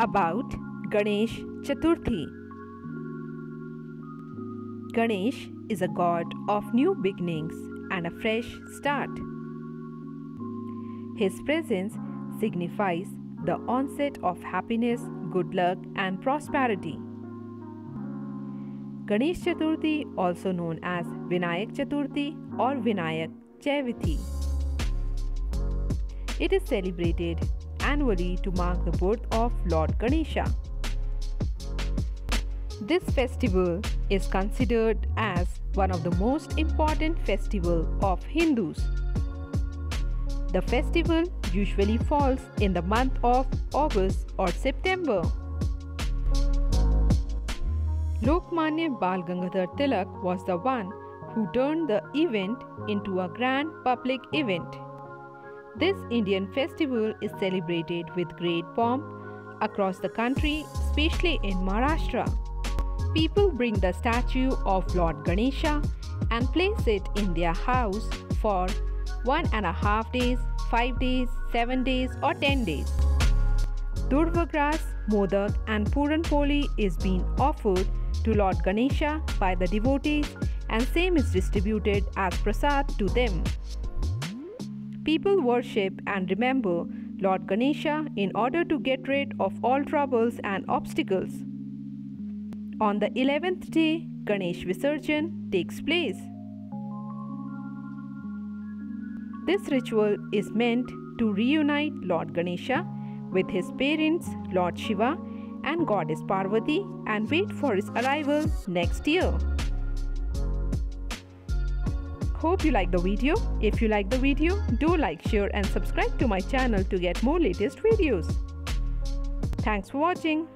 about Ganesh Chaturthi. Ganesh is a god of new beginnings and a fresh start. His presence signifies the onset of happiness, good luck, and prosperity. Ganesh Chaturthi, also known as Vinayak Chaturthi or Vinayak Chavithi. It is celebrated annually to mark the birth of Lord Ganesha. This festival is considered as one of the most important festival of Hindus. The festival usually falls in the month of August or September. Lokmanya Bal Gangadhar Tilak was the one who turned the event into a grand public event. This Indian festival is celebrated with great pomp across the country, especially in Maharashtra. People bring the statue of Lord Ganesha and place it in their house for one and a half days, five days, seven days, or ten days. Durva grass, modak, and puran poli is being offered to Lord Ganesha by the devotees, and same is distributed as prasad to them. People worship and remember Lord Ganesha in order to get rid of all troubles and obstacles. On the 11th day, Ganesh Visarjan takes place. This ritual is meant to reunite Lord Ganesha with his parents, Lord Shiva and Goddess Parvati, and wait for his arrival next year. Hope you like the video. If you like the video, do like, share and subscribe to my channel to get more latest videos. Thanks for watching.